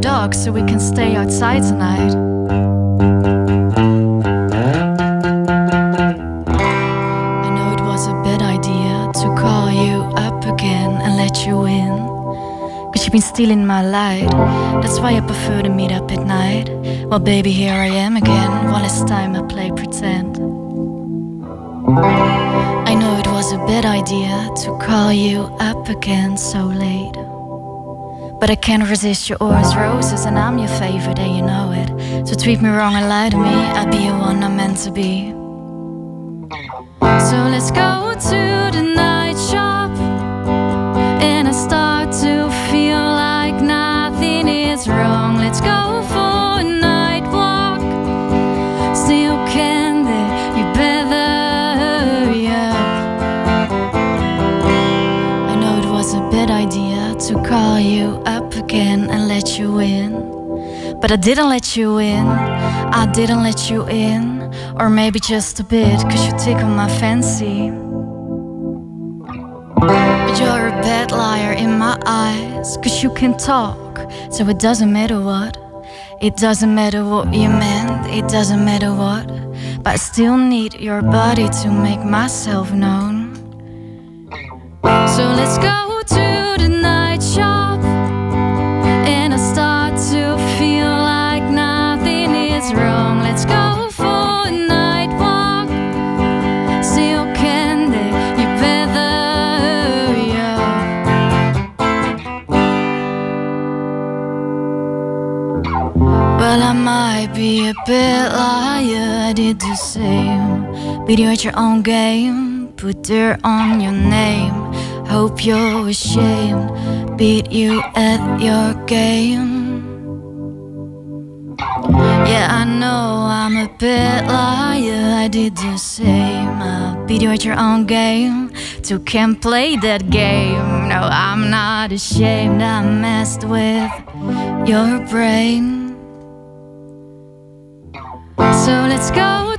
talk so we can stay outside tonight. I know it was a bad idea to call you up again and let you in. Cause you've been stealing my light. That's why I prefer to meet up at night. Well, baby, here I am again. Well, it's time I play pretend. I know it was a bad idea to call you up again so late. But I can't resist your orange roses, and I'm your favorite, and you know it. So treat me wrong and lie to me, I'll be the one I'm meant to be. So let's go to the night shop, and I start to feel like nothing is wrong. Let's go for a night walk, still candy, you better hurry up. I know it was a bad idea to call you But I didn't let you in, I didn't let you in. Or maybe just a bit, cause you tickle my fancy. But you're a bad liar in my eyes, cause you can talk, so it doesn't matter what. It doesn't matter what you meant, it doesn't matter what. But I still need your body to make myself known. So let's go Well, I might be a bit liar, I did the same. Beat you at your own game, put dirt on your name. Hope you're ashamed, beat you at your game. Yeah, I know I'm a bit liar, I did the same. I beat you at your own game, two can't play that game. No, I'm not ashamed, I messed with your brain. So let's go